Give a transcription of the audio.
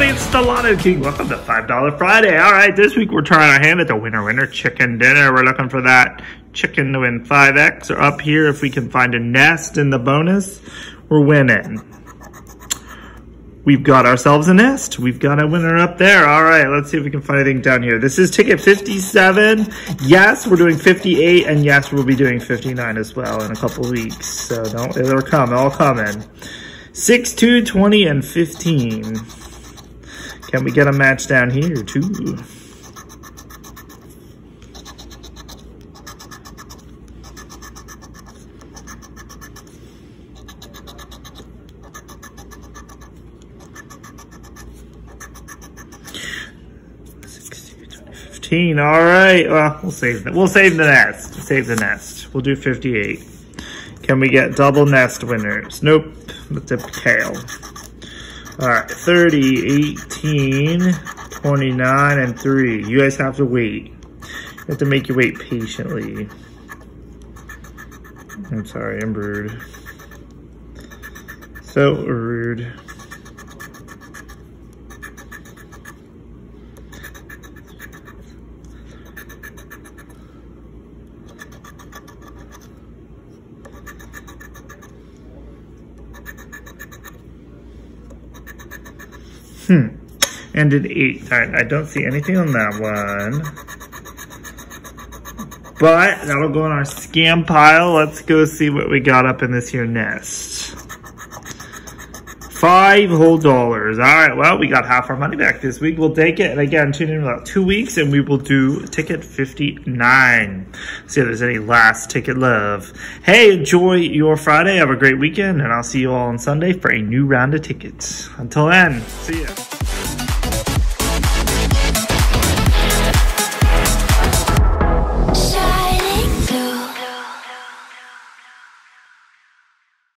Mr. Lotto King. Welcome to $5 Friday. All right, this week we're trying our hand at the winner winner chicken dinner. We're looking for that chicken to win 5X or up here if we can find a nest in the bonus, we're winning. We've got ourselves a nest. We've got a winner up there. All right, let's see if we can find anything down here. This is ticket 57. Yes, we're doing 58, and yes, we'll be doing 59 as well in a couple weeks. So don't, it'll come, all coming. 6, 2, 20, and 15. Can we get a match down here too? All right. Well, we'll save that. We'll save the nest. Save the nest. We'll do fifty-eight. Can we get double nest winners? Nope. Let's have tail. All right, 30, 18, 29, and 3. You guys have to wait. You have to make you wait patiently. I'm sorry, I'm rude. So rude. Hmm. Ended eight. I, I don't see anything on that one. But that'll go in our scam pile. Let's go see what we got up in this here nest. Five whole dollars. All right, well, we got half our money back this week. We'll take it. And again, tune in about two weeks and we will do ticket 59. See if there's any last ticket love. Hey, enjoy your Friday. Have a great weekend and I'll see you all on Sunday for a new round of tickets. Until then, see ya.